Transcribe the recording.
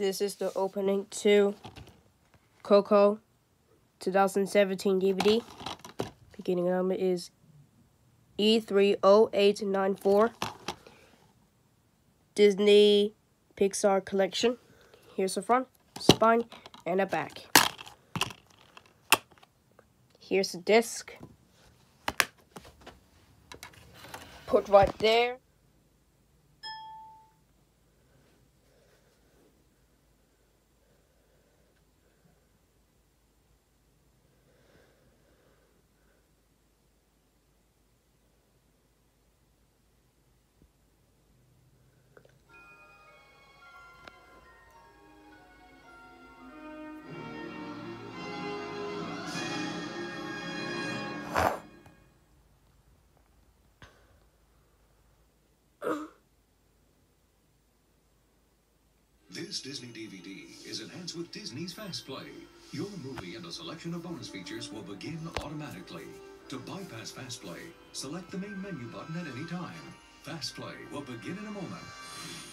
This is the opening to Coco 2017 DVD. Beginning number is E30894. Disney Pixar Collection. Here's the front, spine, and a back. Here's the disc. Put right there. This Disney DVD is enhanced with Disney's Fast Play. Your movie and a selection of bonus features will begin automatically. To bypass Fast Play, select the main menu button at any time. Fast Play will begin in a moment.